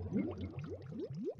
Mm-hmm.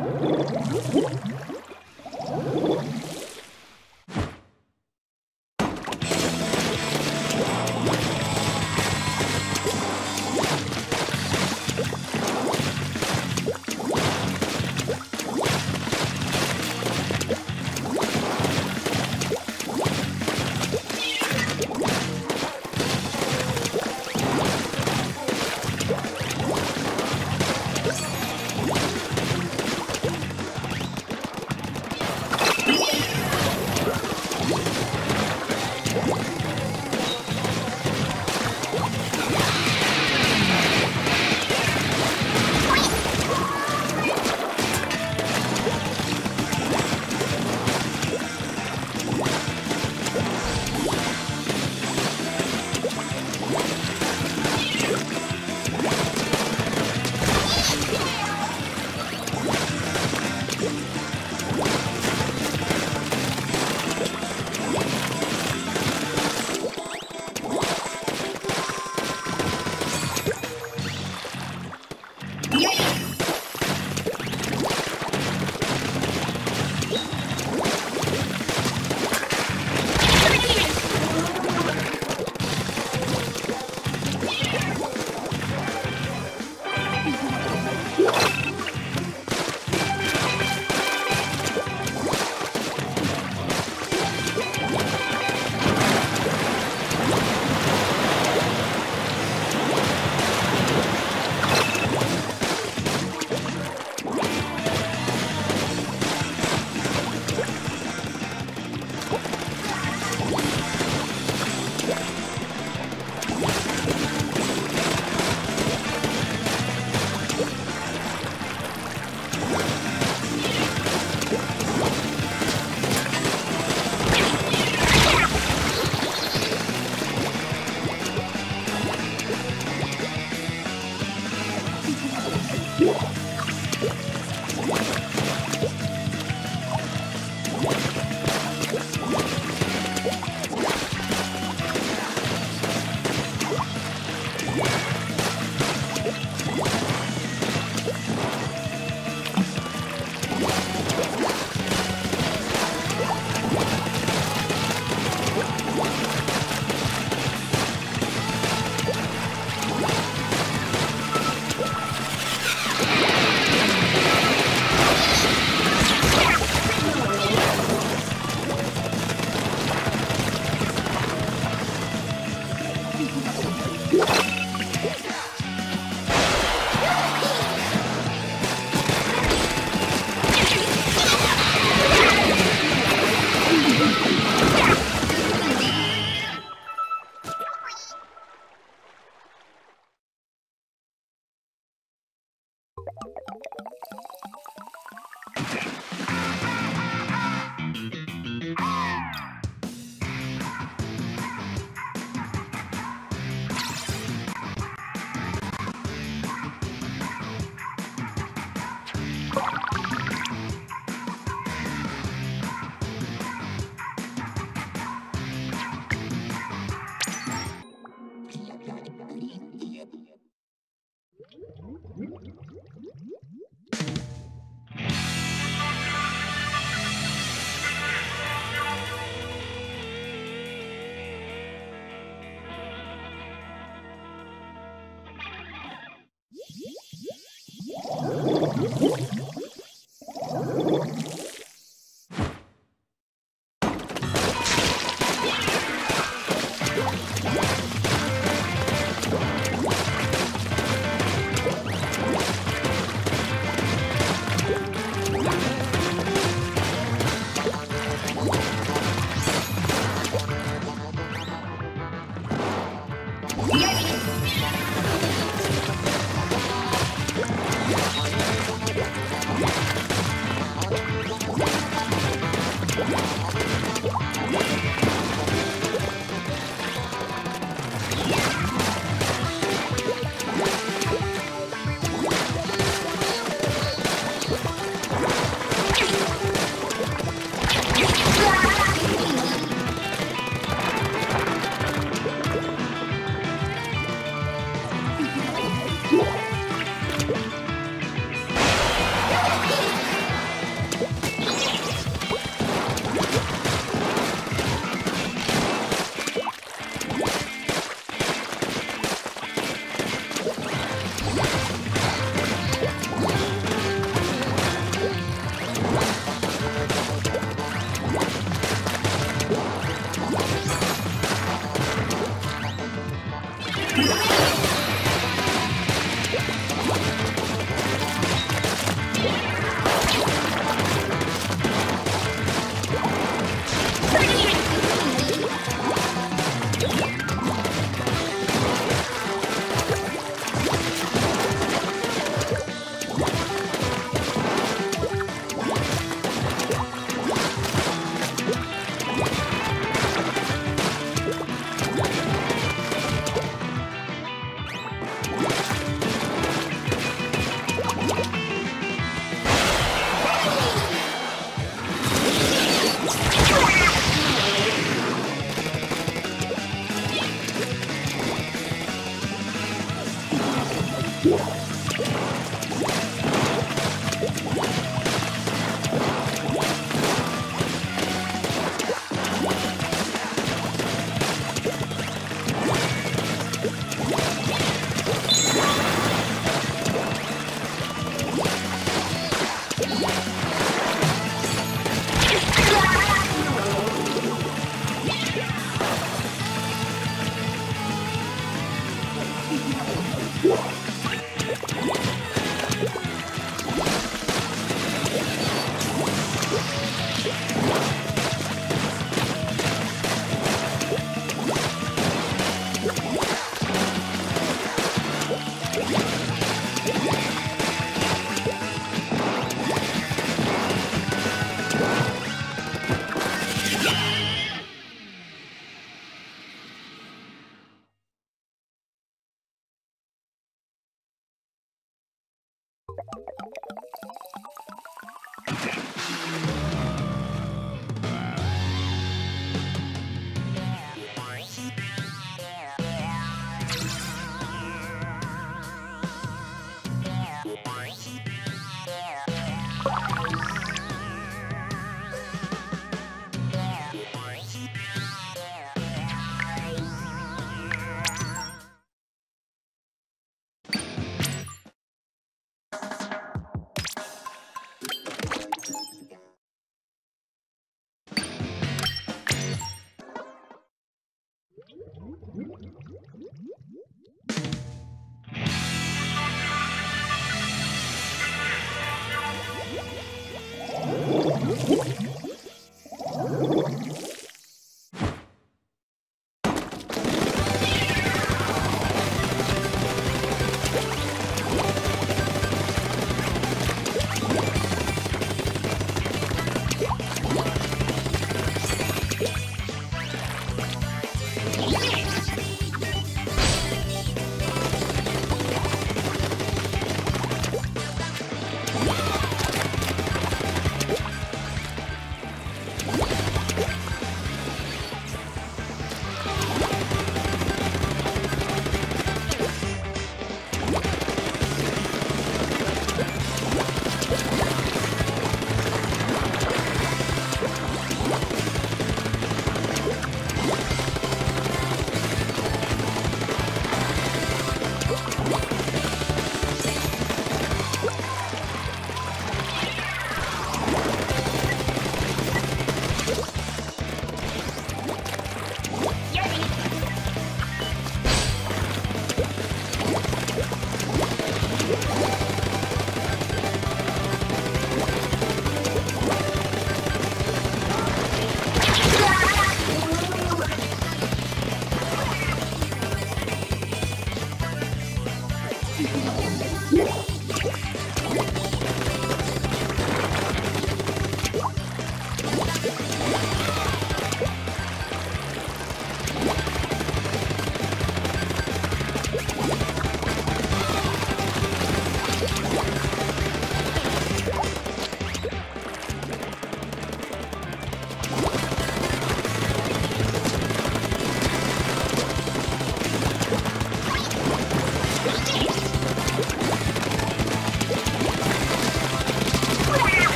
Woo!